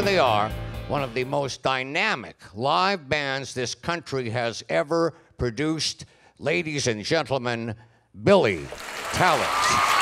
here they are, one of the most dynamic live bands this country has ever produced. Ladies and gentlemen, Billy Talent.